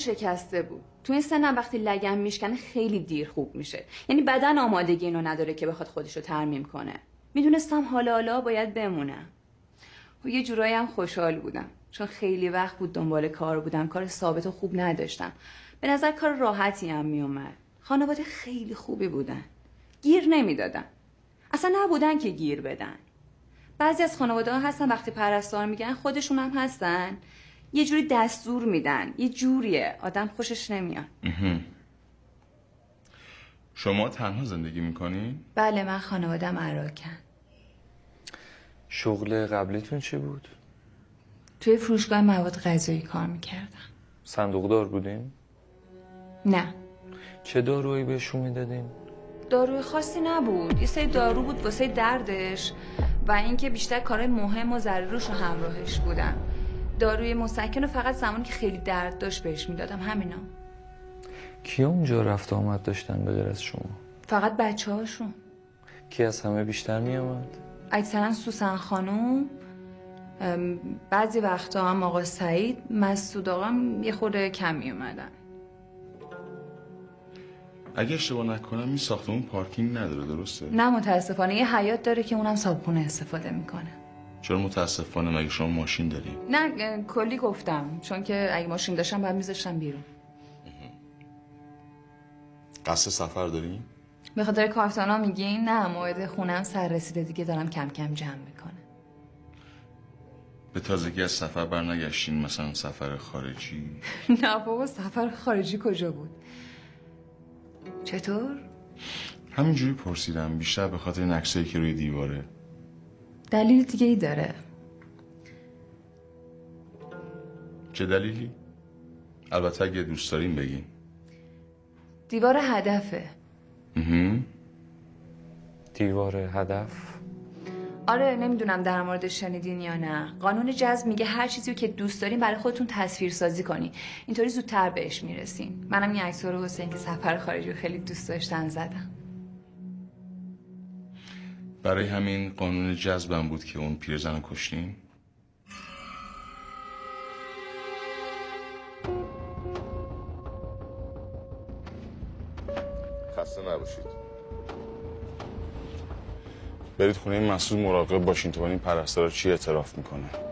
شکسته بود. تو این سنم وقتی لگم میشکنه خیلی دیر خوب میشه. یعنی بدن آمادگی اینو نداره که بخواد خودش رو ترمیم کنه. می‌دونستم حالا حالا باید بمونم و یه جورایی هم خوشحال بودم. چون خیلی وقت بود دنبال کار بودم. کار ثابت و خوب نداشتم. به نظر کار راحتی هم میومد خانواده خیلی خوبی بودن. گیر نمی‌دادن. اصلا نبودن که گیر بدن. بعضی از خانواده ها هستن وقتی پرستار میگن خودشون هم هستن. یه جوری دستور میدن. یه جوریه. آدم خوشش نمیاد. شما تنها زندگی می‌کنین؟ بله من خانوادم عراکن شغل قبلیتون چی بود؟ توی فروشگاه مواد غذایی کار می‌کردم. صندوقدار بودین؟ نه. چه دارویی بهشون می‌دادین؟ داروی خاصی نبود. یه سری دارو بود واسه دردش و اینکه بیشتر کارهای مهم و ضروریش رو همراهش بودم داروی مسکن رو فقط زمانی که خیلی درد داشت بهش می‌دادم همینا کیا اونجا رفت آمد داشتن به غیر از شما؟ فقط بچه هاشون کی از همه بیشتر میامد؟ اکثرا سوسن خانوم ام، بعضی وقتا هم آقا سعید مسعود آقا هم یه خورده کم می اومدن اگه اشتباه نکنم این ساختمون پارکینگ نداره درسته؟ نه متاسفانه یه حیات داره که اونم صابخونه استفاده می‌کنه چرا متاسفانه مگه شما ماشین داریم؟ نه کلی گفتم چون که اگه ماشین داشتم باید میذاشتم بیرون. قصد سفر داریم؟ به خاطر کارتانا میگین؟ نه موعد خونم سر رسیده دیگه دارم کم کم جمع می‌کنه به تازگی از سفر برنگشتین مثلا سفر خارجی؟ نه بابا سفر خارجی کجا بود؟ چطور؟ همینجوری پرسیدم بیشتر به خاطر این عکسایی که روی دیواره. دلیل دیگه ای داره. چه دلیلی؟ البته اگه دوست داریم بگین دیوار هدفه. مهم. دیوار هدف؟ آره نمی‌دونم در مورد شنیدین یا نه. قانون جذب میگه هر چیزی رو که دوست دارین برای خودتون تصویر سازی کنی اینطوری زودتر بهش می‌رسین. منم این عکس رو حسین که سفر خارجی رو خیلی دوست داشتن زدم. برای همین قانون جذبم بود که اون پیرزن رو کشتین خسته نباشید. برید خونه این مسئول مراقب باشین تا این پرستارا چی اعتراف می‌کنه.